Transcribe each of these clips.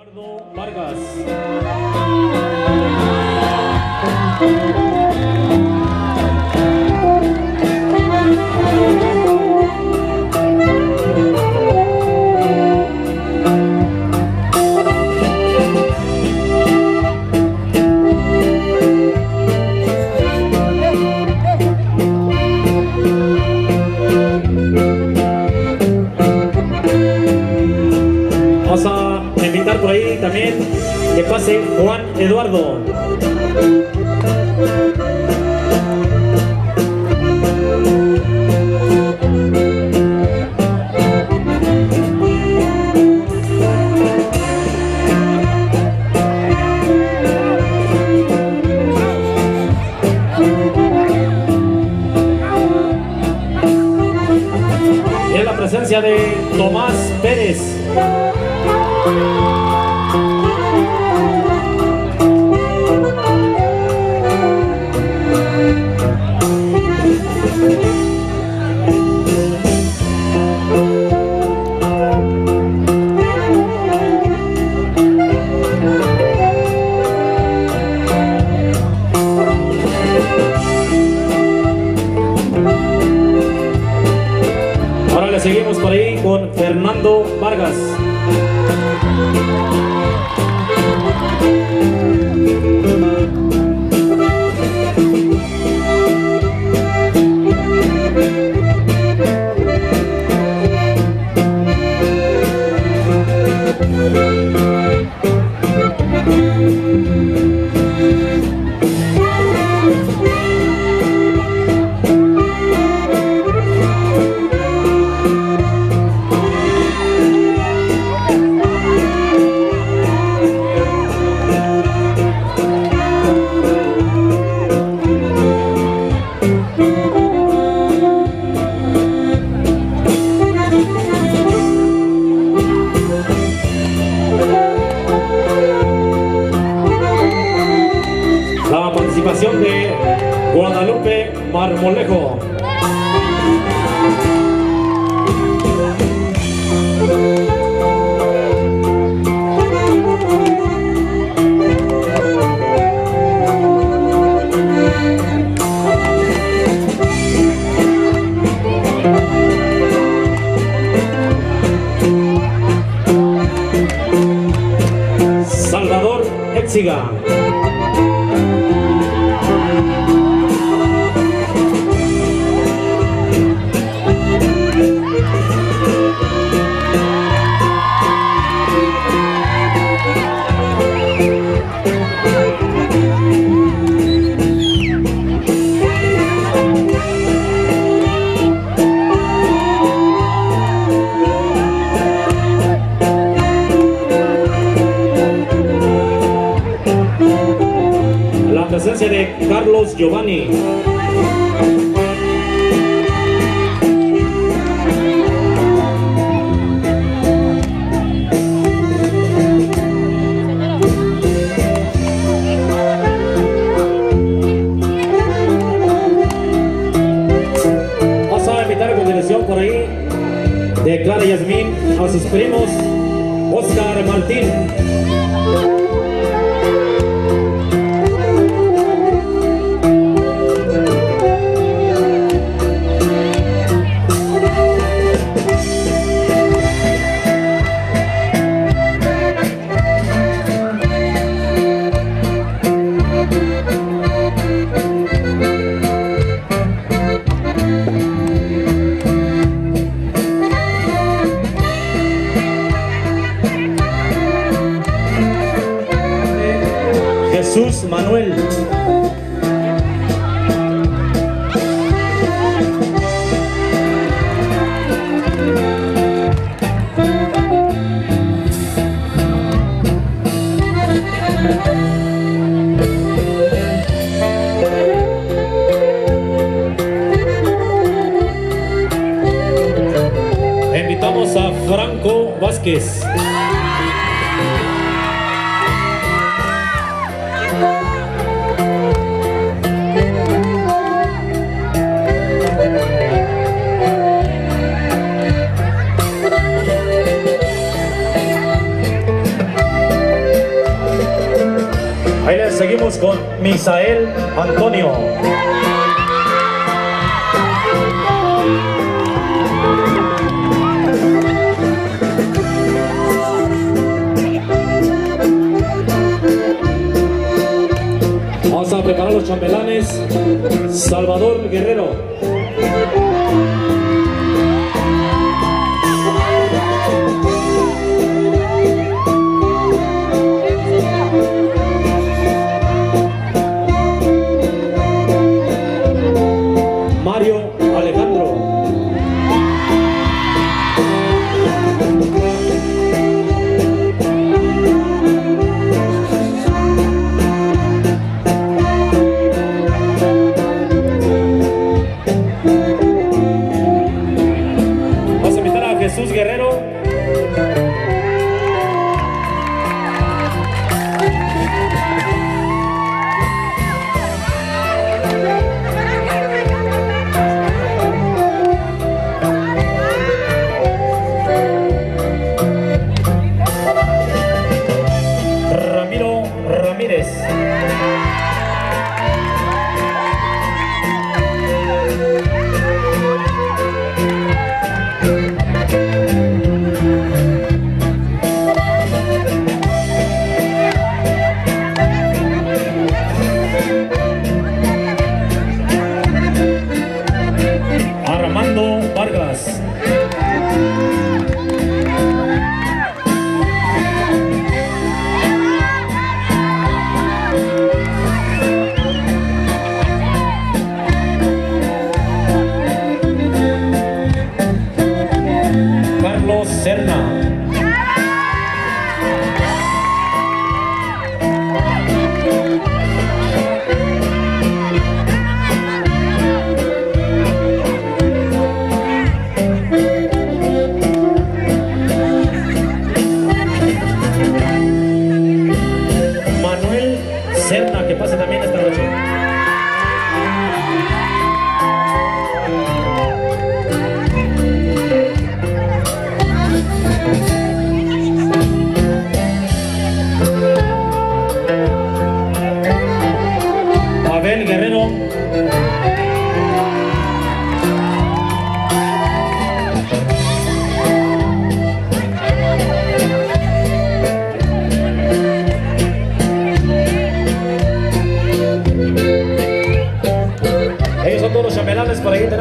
ナルド・バルガス。Juan Eduardo. en la presencia de Tomás Pérez. Vargas.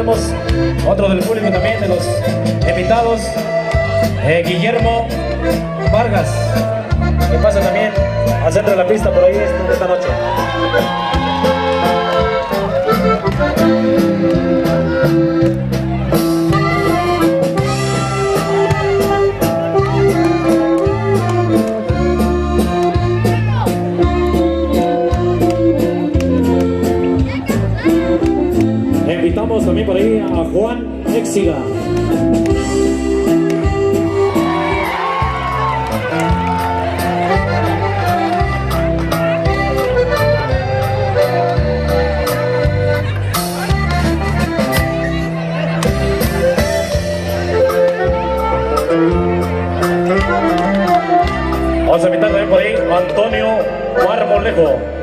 Tenemos otro del público también, de los invitados, eh, Guillermo Vargas, que pasa también al centro de la pista por ahí esta noche. A Juan Exiga. Vamos a invitar también por ahí Antonio Marmolejo.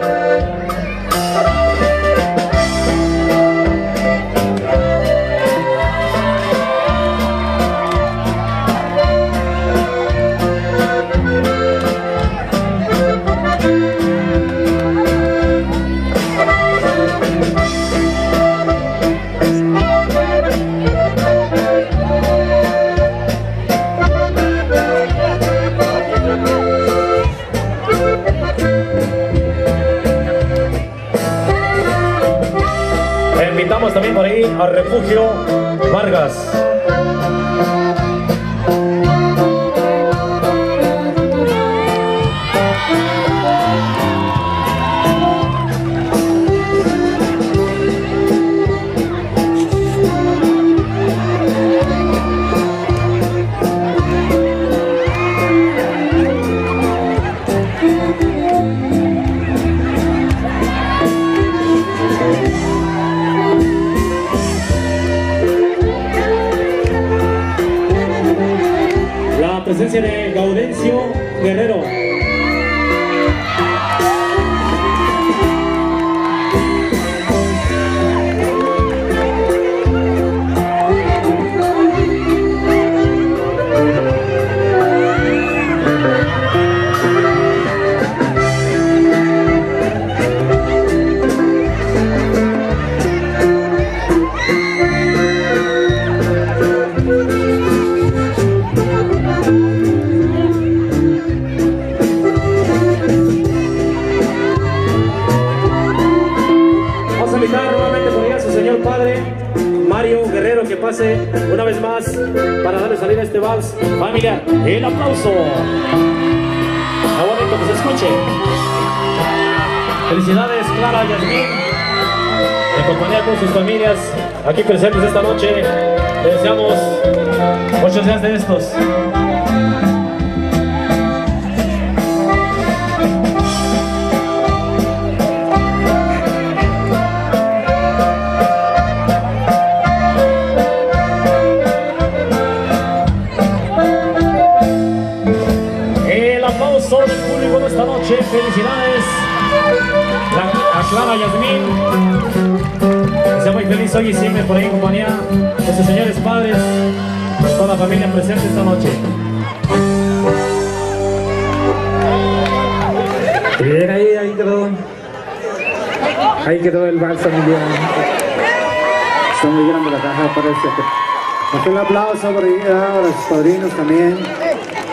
A Refugio Vargas.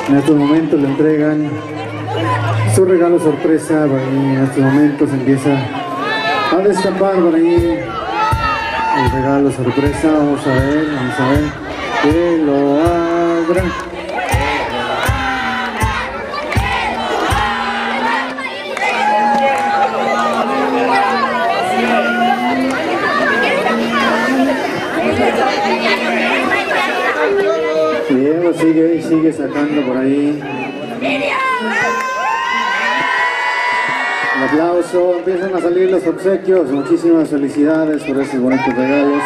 En estos momentos le entregan su regalo sorpresa. En estos momentos empieza a destapar por ahí el regalo sorpresa. Vamos a ver, vamos a ver. Que lo abra. Sigue, sigue sacando por ahí. Un aplauso, empiezan a salir los obsequios. Muchísimas felicidades por estos bonitos regalos.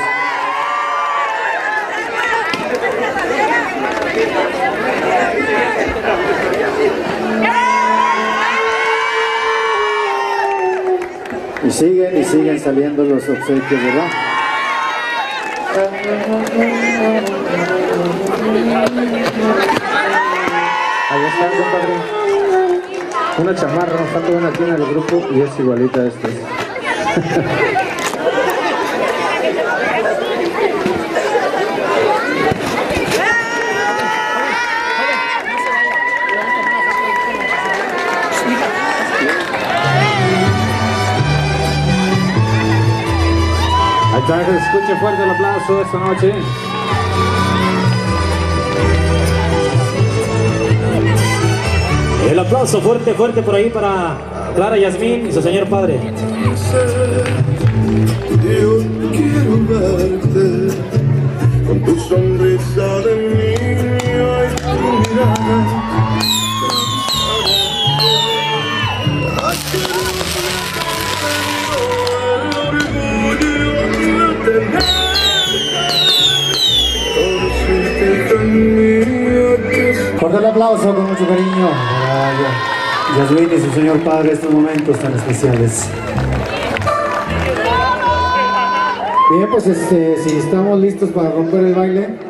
Y siguen y siguen saliendo los obsequios, ¿verdad? Está, compadre. Una chamarra, nos falta una aquí en el grupo y es igualita a este. Ahí escuche fuerte el aplauso esta noche. El aplauso fuerte, fuerte por ahí para Clara Yasmín y su señor padre. Yo quiero verte con tu sonrisa de niño y tu mirada. Fuerte el aplauso con mucho cariño Yasmin y su señor padre estos momentos tan especiales. Bien, pues este, si estamos listos para romper el baile.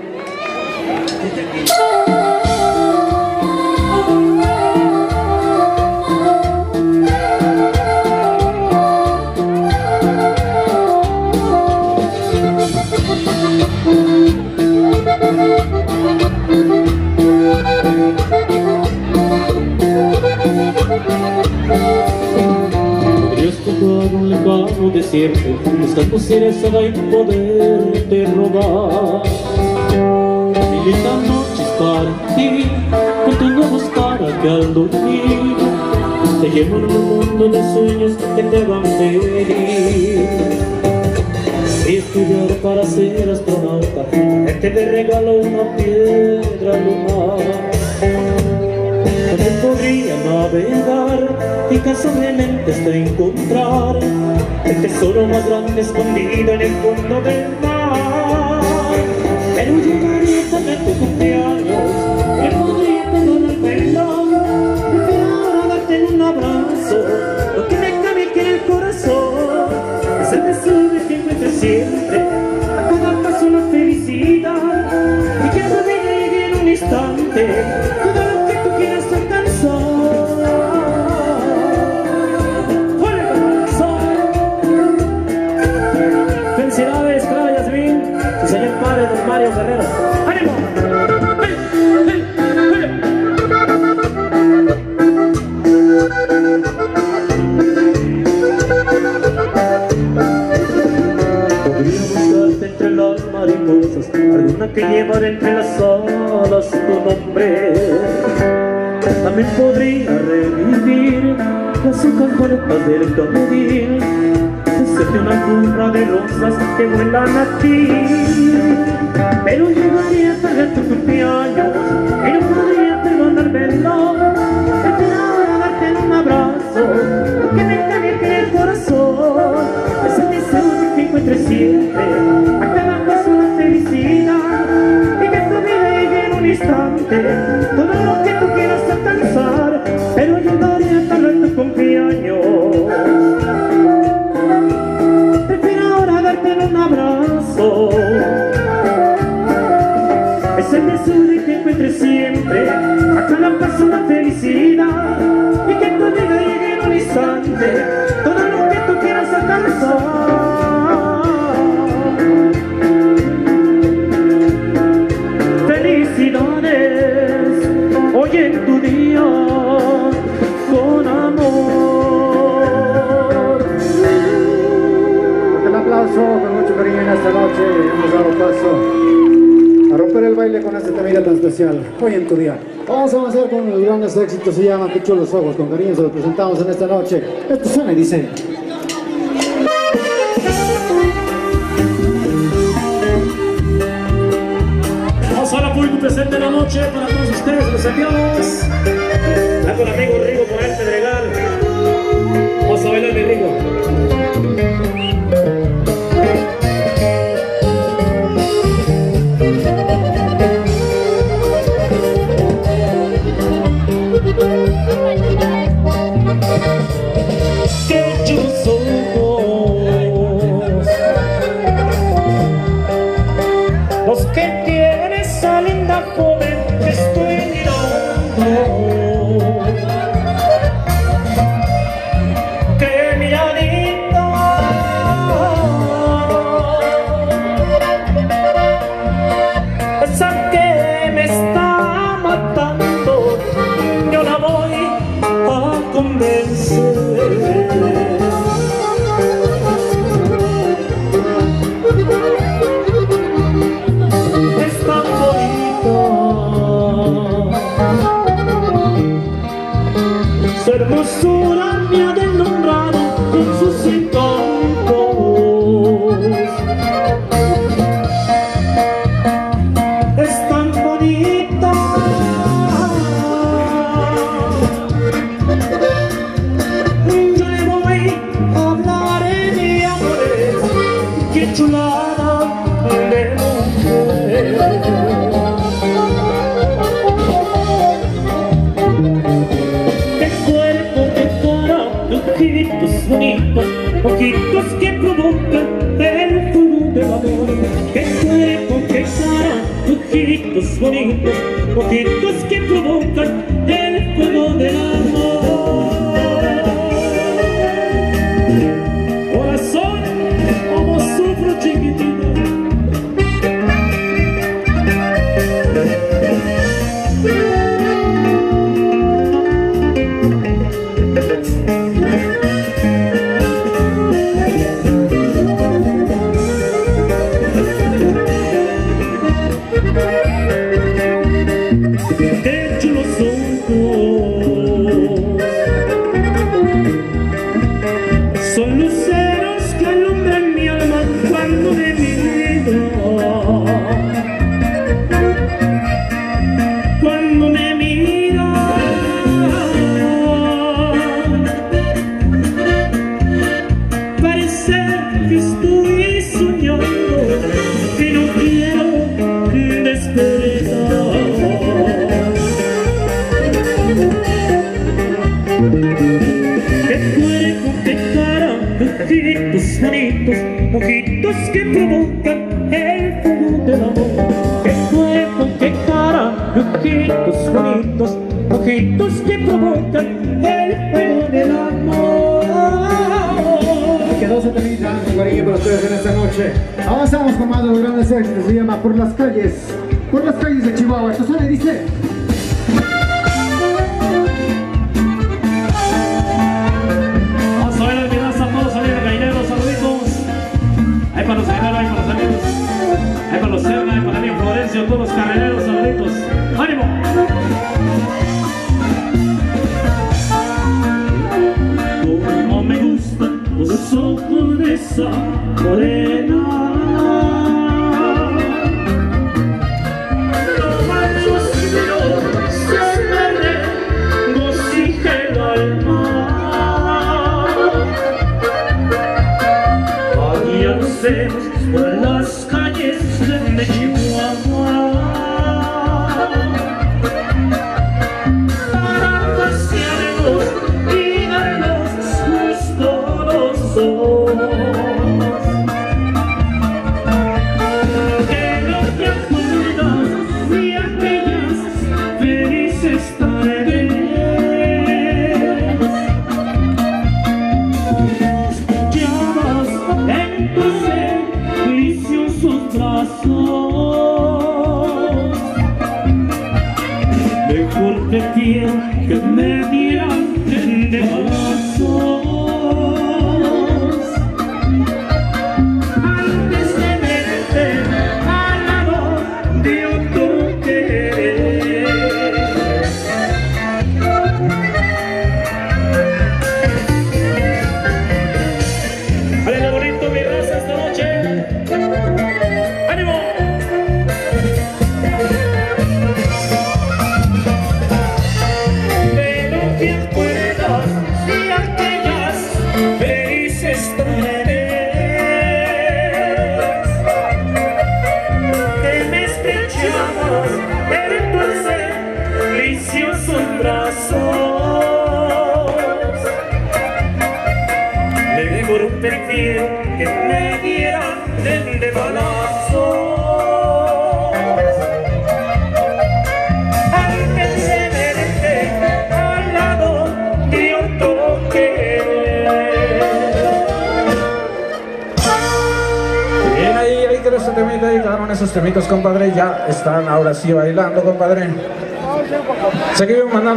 Lejano desierto Buscando cereza y poderte robar. Mil lindas noches para ti Con tus nuevos cara que al dormir Te llevan un mundo de sueños que te van a herir estudiar para ser astronauta Este te regalo una piedra lunar podría navegar y casualmente hasta encontrar el tesoro más grande escondido en el fondo del mar. Pero llegaría tarde tu cumpleaños, me podría perdonar perdón, prefiero darte un abrazo, lo que me cabe aquí en el corazón es el deseo de que encuentres siempre entre las mariposas Alguna que llevará entre las alas tu nombre. También podría revivir las campanas del dormir Hacerte una burra de rosas que vuelan a ti. Pero llegaría tarde tu cumpleaños Y no podría perdonármelo Esperaba darte un abrazo Que me caliente el corazón Es el deseo que encuentre siempre Todo lo que tú quieras alcanzar Pero tarde a tu cumpleaños. Prefiero ahora darte un abrazo. Es el deseo de que encuentres siempre A cada paso una felicidad Y que tu vida llegue en un instante. Todo lo que tú quieras alcanzar en esta noche. Hemos dado paso a romper el baile con esta temida tan especial. Hoy en tu día. Vamos a avanzar con el grandes éxitos. Se llama Qué chulos ojos. Con cariño se lo presentamos en esta noche. Esto suena y dice. Vamos ahora público presente en la noche para todos ustedes, los enviamos. Está con amigo Rigo por el Pedregal. Vamos a bailar mi Rigo. Ojitos bonitos, ojitos que provocan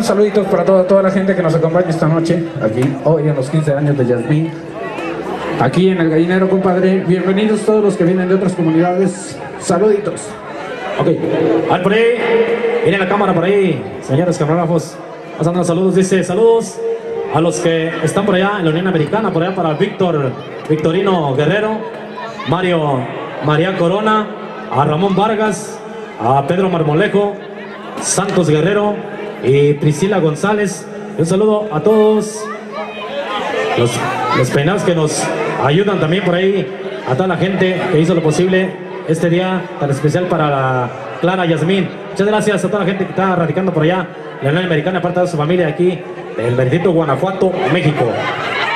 Saluditos para toda, toda la gente que nos acompaña esta noche, aquí, hoy en los 15 años de Yasmín. Aquí en el gallinero, compadre. Bienvenidos todos los que vienen de otras comunidades. Saluditos. Ok, por ahí, viene la cámara por ahí, señores camarógrafos, pasando los saludos, dice saludos a los que están por allá en la Unión Americana, por allá para Víctor, Victorino Guerrero, Mario, María Corona, a Ramón Vargas, a Pedro Marmolejo, Santos Guerrero y Priscila González. Un saludo a todos los, los peinados que nos ayudan también por ahí, a toda la gente que hizo lo posible este día tan especial para la Clara Yasmín. Muchas gracias a toda la gente que está radicando por allá, la Unión Americana, aparte de su familia aquí, del bendito Guanajuato, México.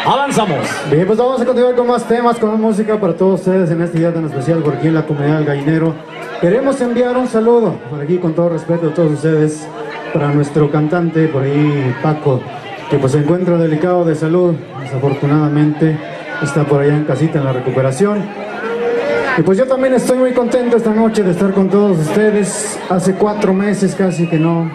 Avanzamos. Bien, pues vamos a continuar con más temas, con más música para todos ustedes en este día tan especial por aquí en la comunidad del gallinero. Queremos enviar un saludo por aquí con todo respeto a todos ustedes para nuestro cantante por ahí Paco, que pues se encuentra delicado de salud, desafortunadamente está por allá en casita en la recuperación. Y pues yo también estoy muy contento esta noche de estar con todos ustedes. Hace cuatro meses casi que no,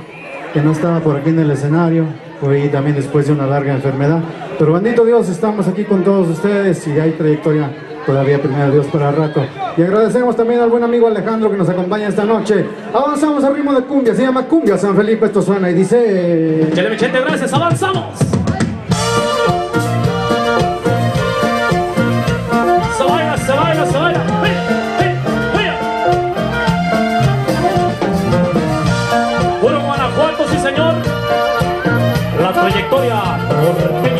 que no estaba por aquí en el escenario, por ahí también después de una larga enfermedad. Pero bendito Dios, estamos aquí con todos ustedes y hay trayectoria todavía, primero Dios, para rato. Y agradecemos también al buen amigo Alejandro que nos acompaña esta noche. Avanzamos al ritmo de cumbia, se llama Cumbia San Felipe, esto suena y dice... Chele Vicente, gracias, avanzamos. Se baila, se baila, se baila. Puro Guanajuato, sí señor. La trayectoria.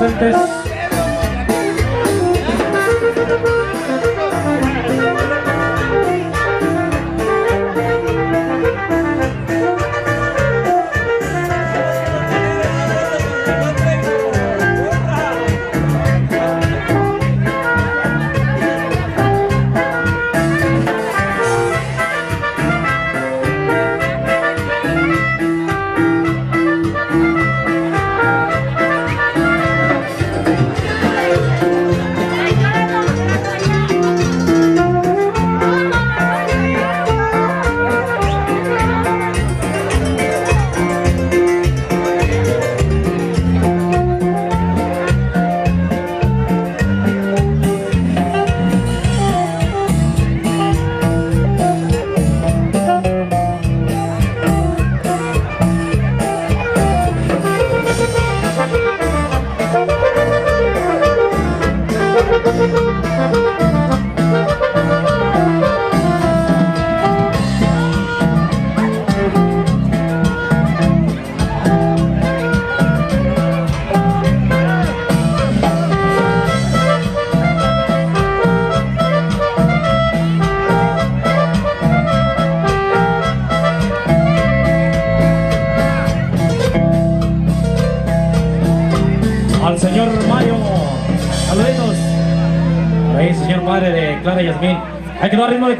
Esta noche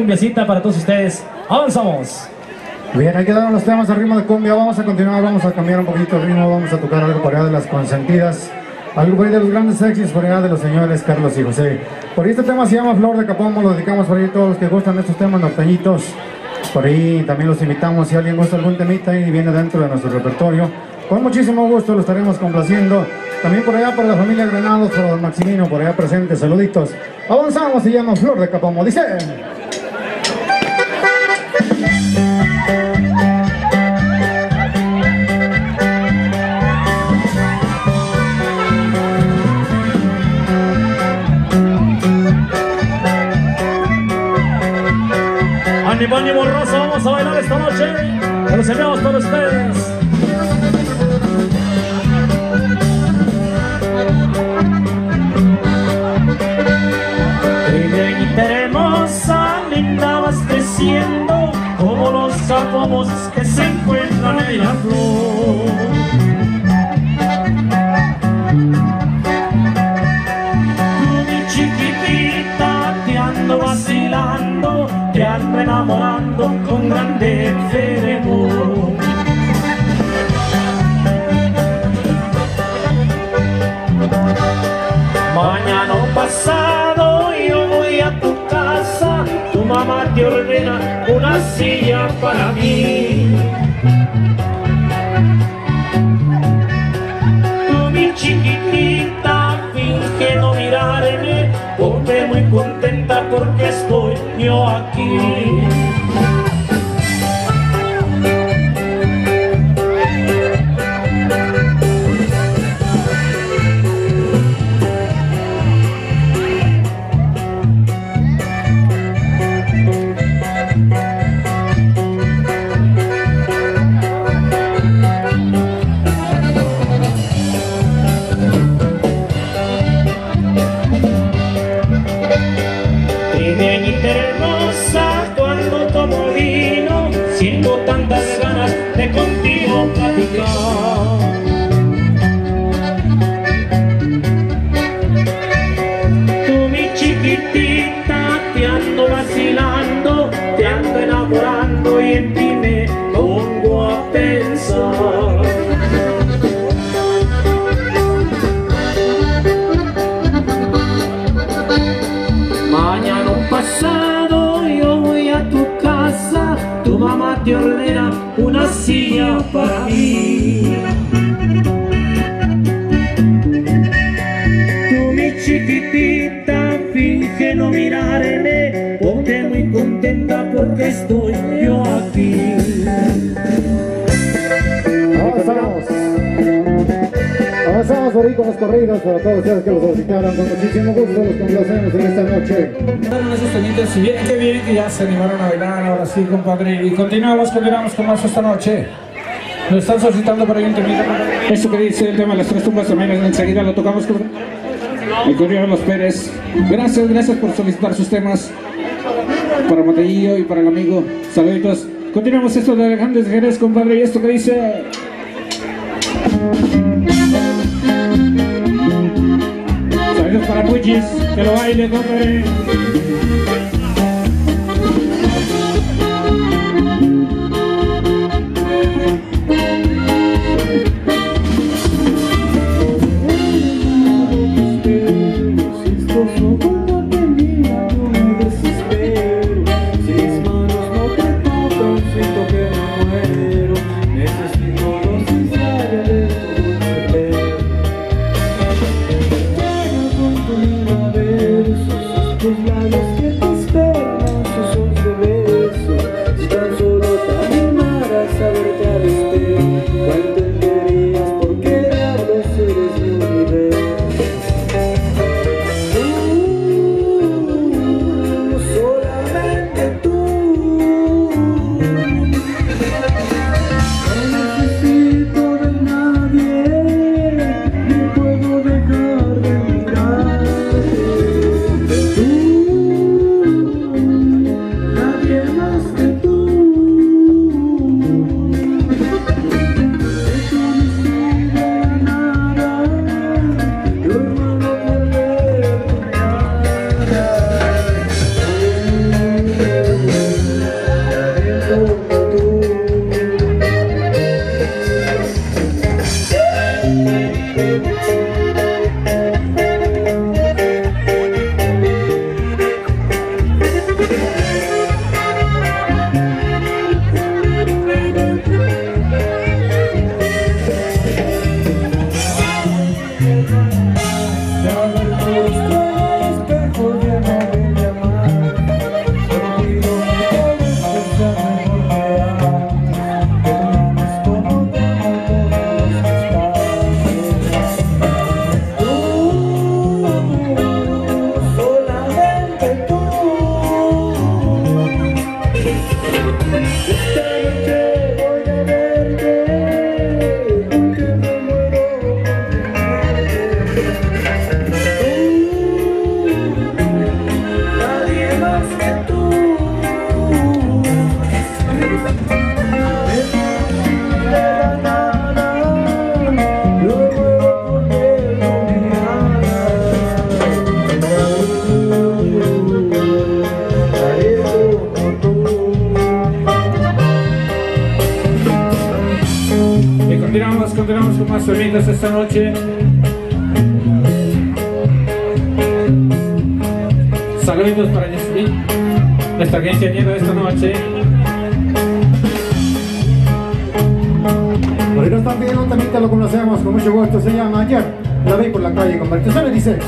cumbiacita para todos ustedes. Avanzamos. Bien, ahí quedaron los temas al ritmo de cumbia. Vamos a continuar, vamos a cambiar un poquito el ritmo. Vamos a tocar algo por allá de las consentidas. Algo por ahí de los grandes éxitos por allá de los señores Carlos y José. Por ahí este tema se llama Flor de Capomo. Lo dedicamos por ahí a todos los que gustan de estos temas norteñitos. Por ahí también los invitamos. Si alguien gusta algún temita y viene dentro de nuestro repertorio, con muchísimo gusto lo estaremos complaciendo. También por allá para la familia Granados, para don Maximino, por allá presente. Saluditos. Avanzamos, se llama Flor de Capomo. Dice. Ánimo, ánimo, raza, vamos a bailar esta noche. Que los enviamos para ustedes. Trigueñita hermosa, linda vas creciendo, como los sapos que se encuentran en la flor. Enamorando con grande fervor. Mañana pasado yo voy a tu casa, tu mamá te ordena una silla para mí. Contenta porque estoy yo aquí. Se animaron a bailar ahora sí, compadre. Y continuamos, continuamos con más esta noche. Nos están solicitando por ahí un temita. Eso que dice el tema de las tres tumbas también enseguida lo tocamos con el correo de los Pérez. Gracias, gracias por solicitar sus temas para Matellillo y para el amigo. Saluditos. Continuamos esto de Alejandro de Jerez, compadre. Y esto que dice. Saludos para Puchis, que lo baile, compadre. Agencia de esta noche. Por ahí nos están pidiendo un temita, lo conocemos con mucho gusto. Se llama Ayer. La vi por la calle. ¿Qué le dice?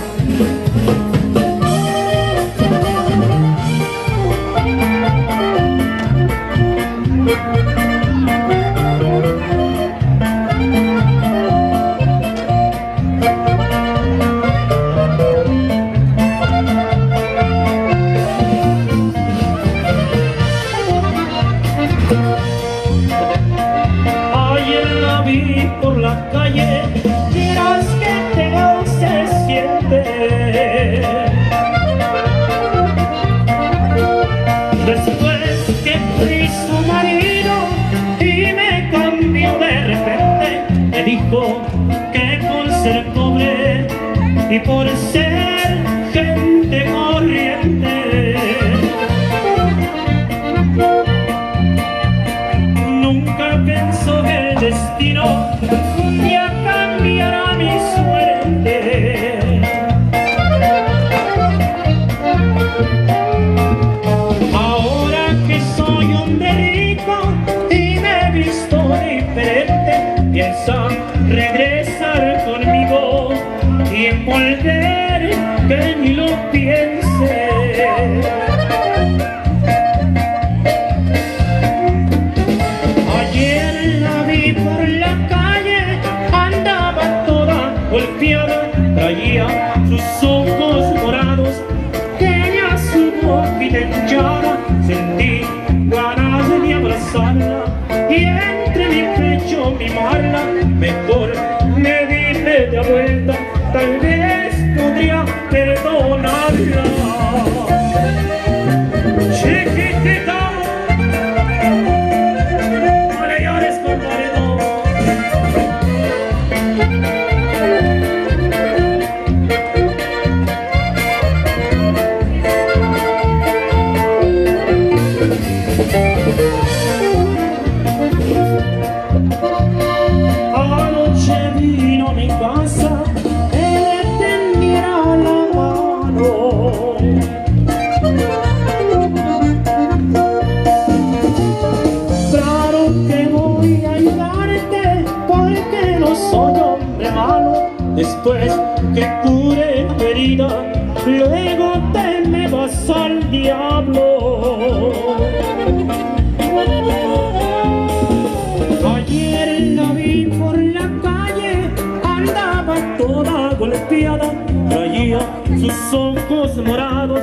morados,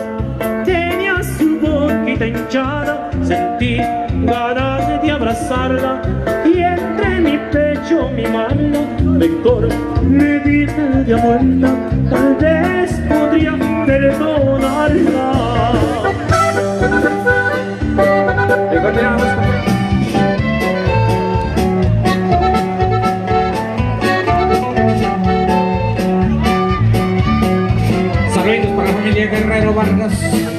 tenía su boquita hinchada, sentí ganas de abrazarla. Y entre mi pecho mi mano, Víctor, me di media vuelta, tal vez podría perdonarla. Guerrero Vargas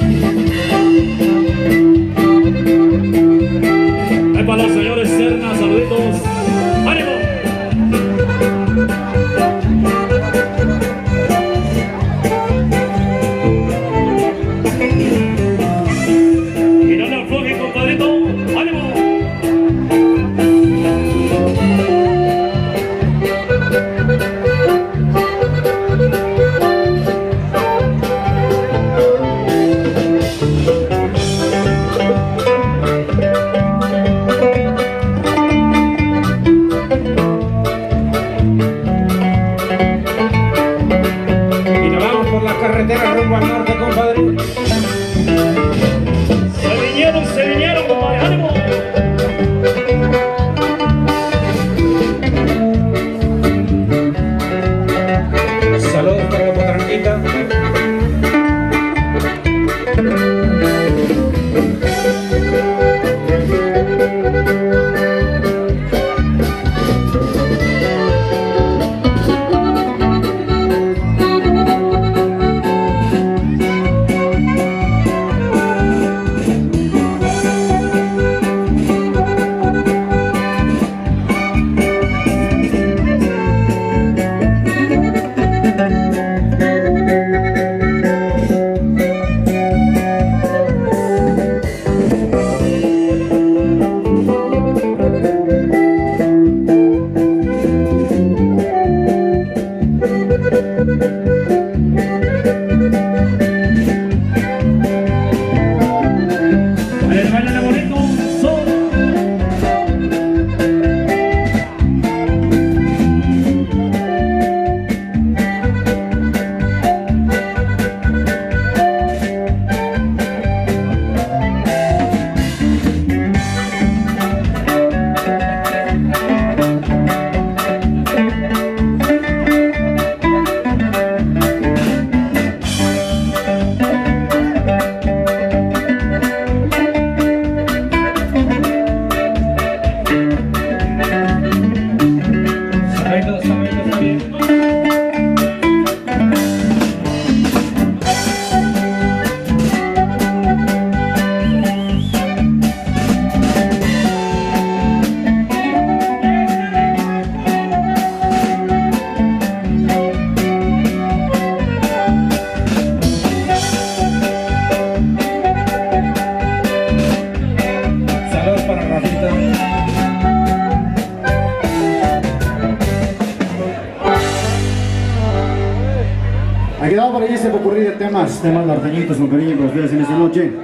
norteñitos con cariño para ustedes en esta.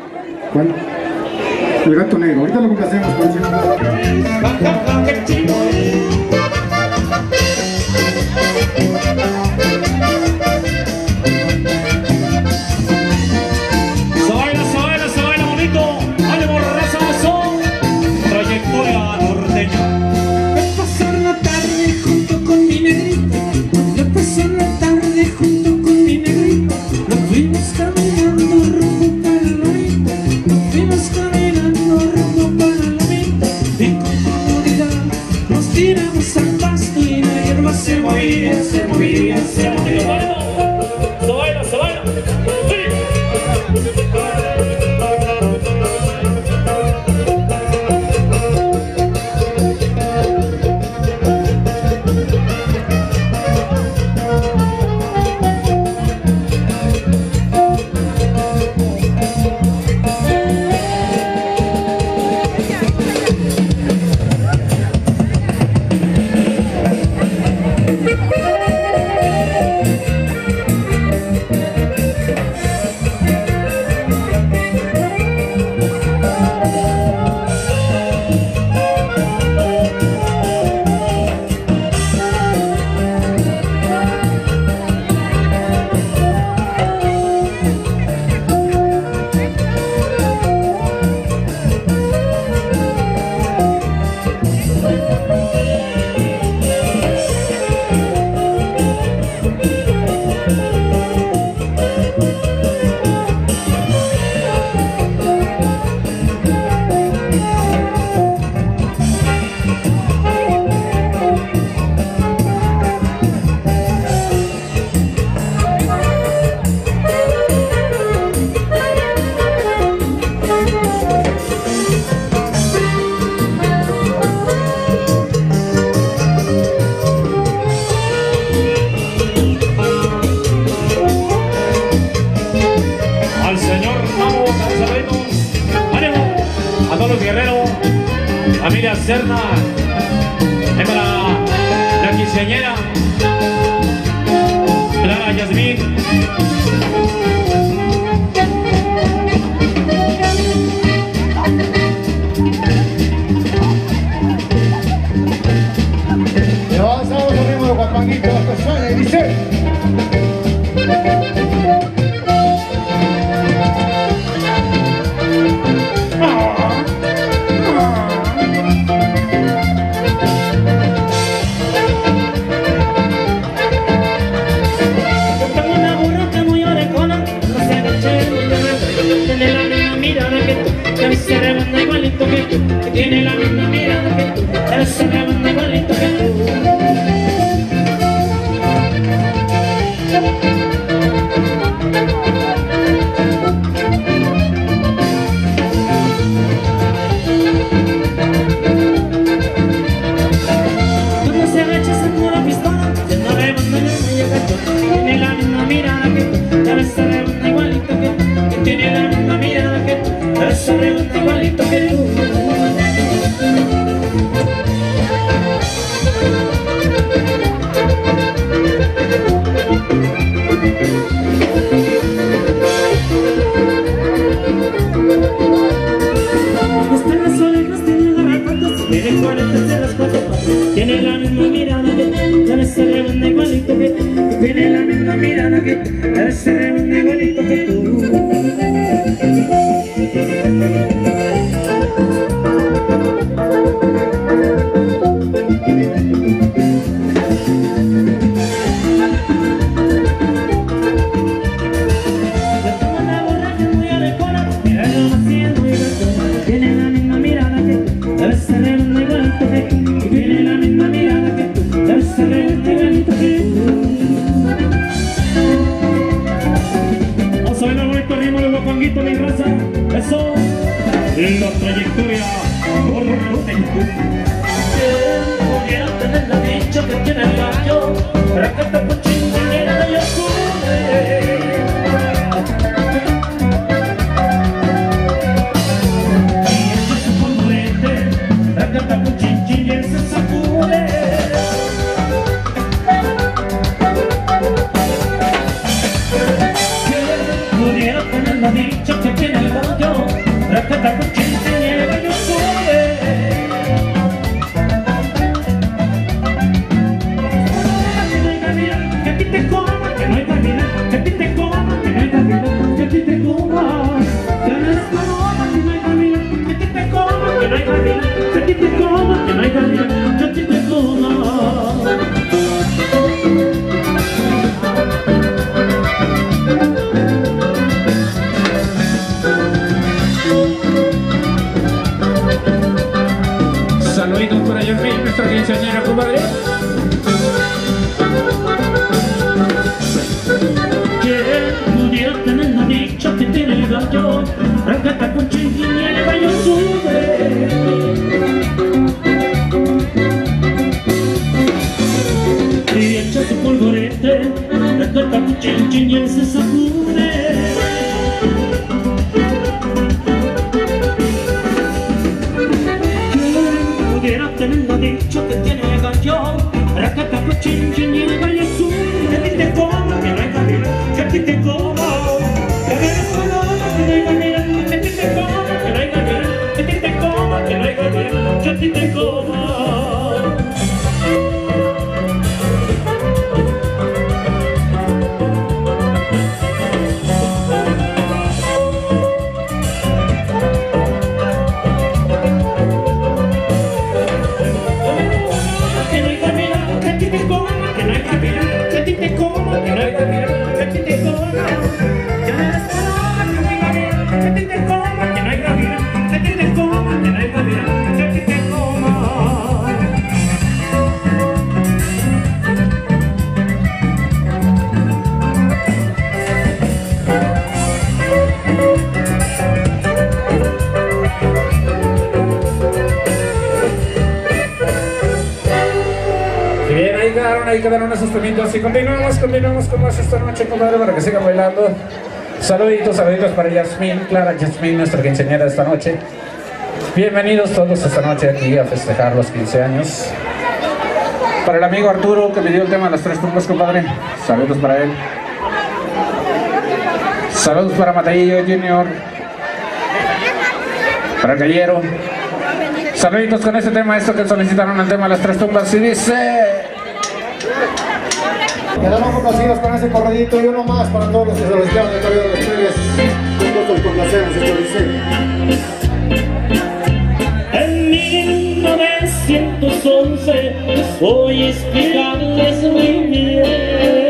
que dar unos y continuamos, continuamos con más esta noche, compadre, para que siga bailando. Saluditos, saluditos para Yasmín, Clara Yasmín, nuestra quinceañera esta noche. Bienvenidos todos esta noche aquí a festejar los 15 años. Para el amigo Arturo que me dio el tema de las tres tumbas, compadre. Saludos para él. Saludos para Mateillo Junior. Para Gallero. Saluditos con este tema, esto que solicitaron el tema de las tres tumbas. Y dice... Quedamos complacidos con ese corredito y uno más para todos los que se lo de corrido de ustedes. Juntos con placer, señor En 1911 soy explicarles muy bien.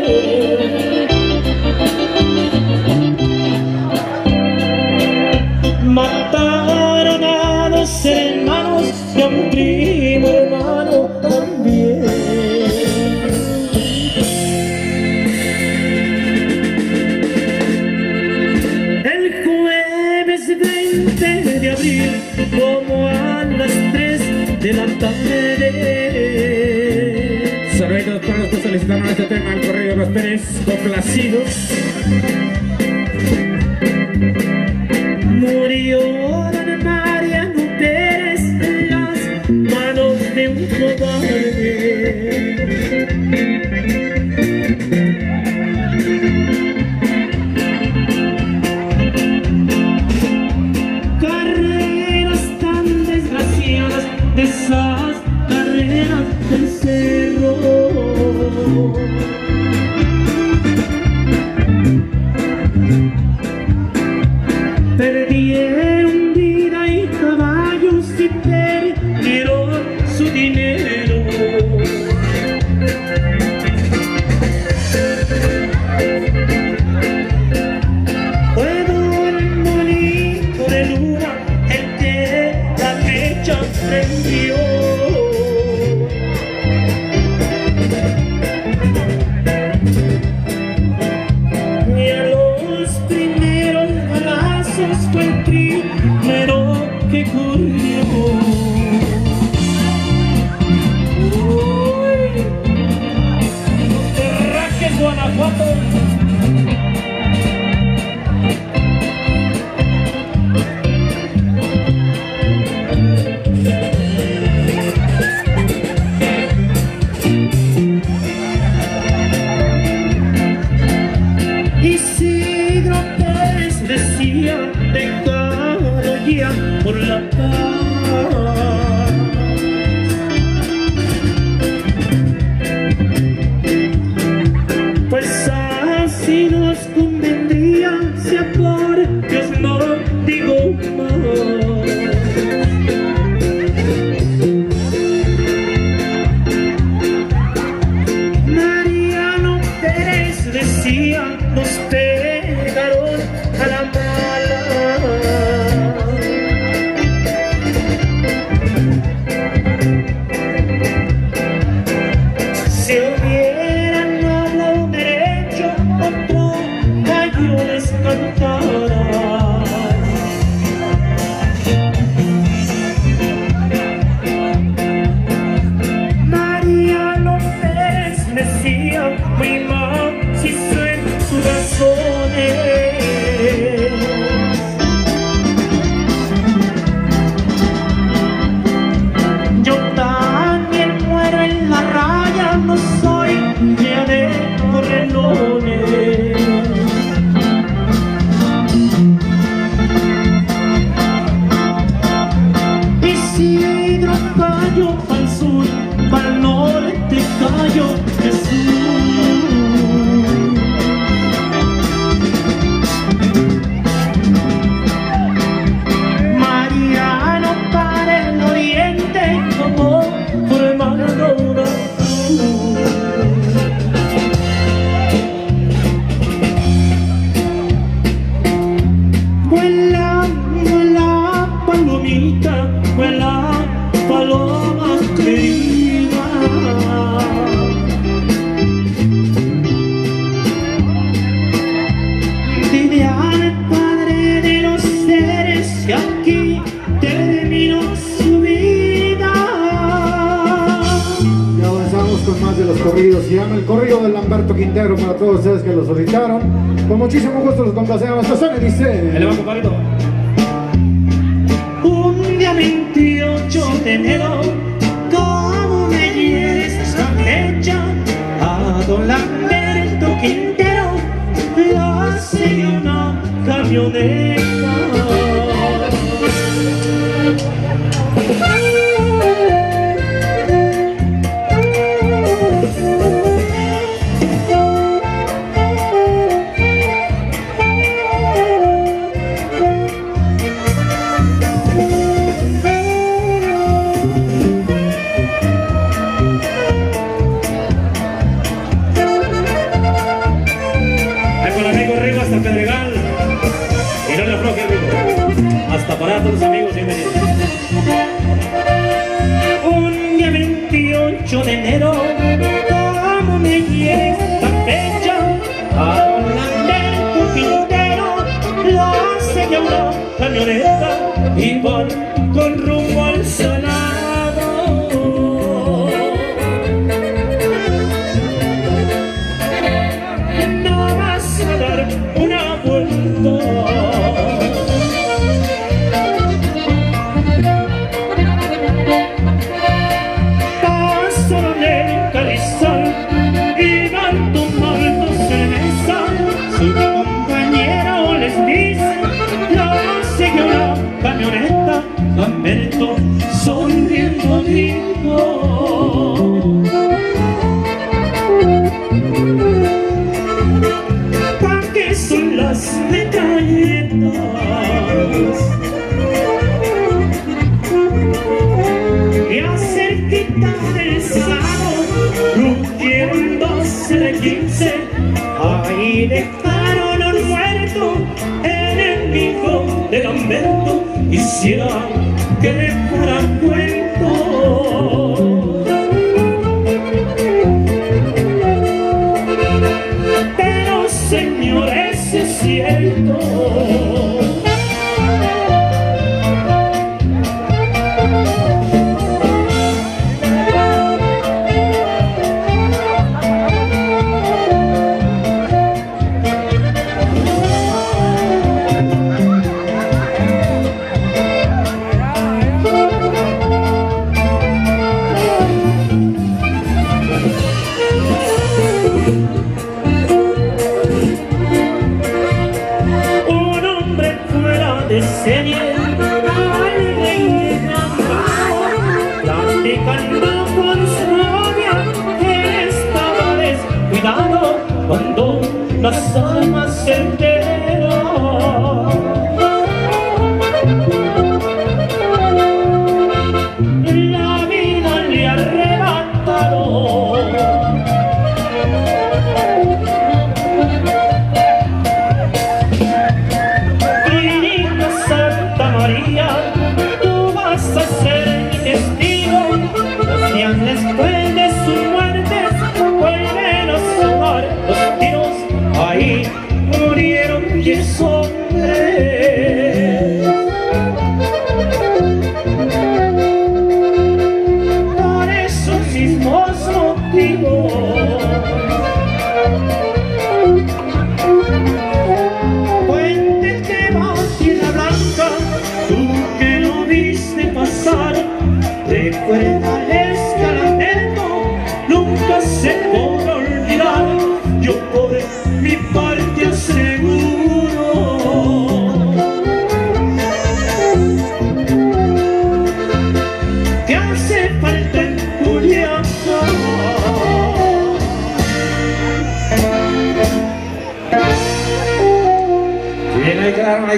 los tres complacidos.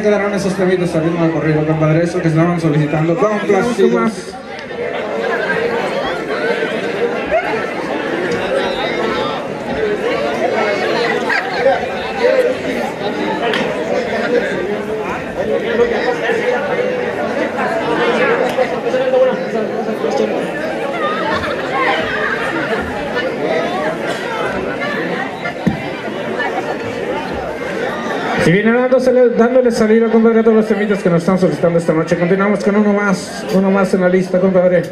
quedaron esos temitas al ritmo de corrido, compadre. Eso que estaban solicitando. Y bien, dándole, dándole salida, compadre, a todos los temitas que nos están solicitando esta noche. Continuamos con uno más, uno más en la lista, compadre.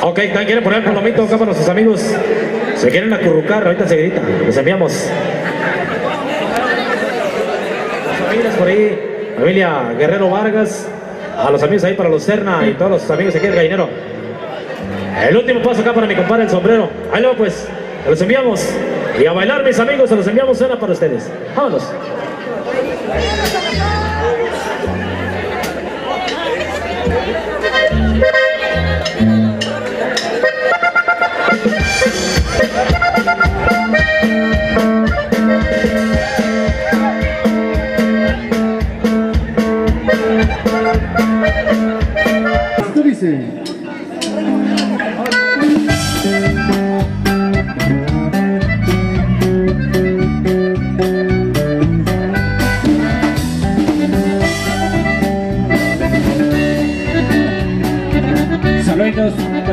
Ok, quieren poner palomito acá para sus amigos? Se quieren acurrucar, ahorita se grita. Les enviamos. Familias por ahí, familia Guerrero Vargas, a los amigos ahí para Lucerna y todos los amigos aquí del gallinero. El último paso acá para mi compadre el sombrero. Ahí luego pues se los enviamos. Y a bailar mis amigos, se los enviamos cena para ustedes. Vámonos.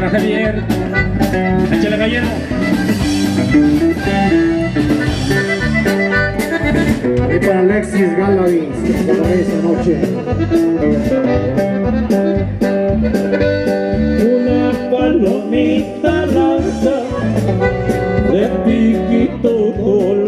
Para Javier. Échale gallero. Y para Alexis Galavis, que acompaña esta noche. Una palomita blanca de piquito colorado.